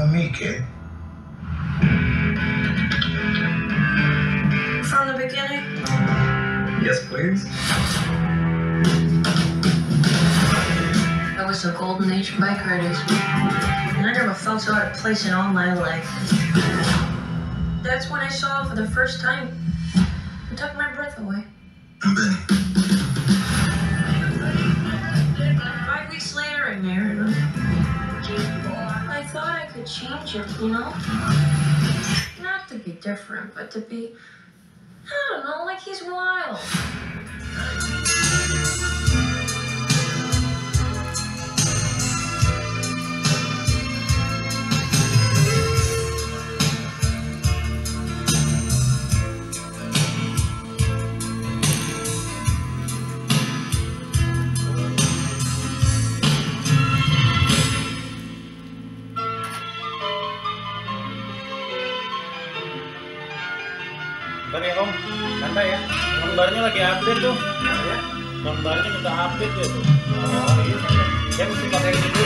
Mamike. From the beginning? Yes, please. That was a golden age of bike riders. And I never felt so out of place in all my life. That's when I saw for the first time. It took my breath away. Benny. Could change him, you know? Not to be different, but to be, I don't know, like he's wild. Bentar ya om, santai ya. Gambarnya lagi update tuh. Gambarnya minta update ya tuh. Oh iya. Dia mesti pakai ini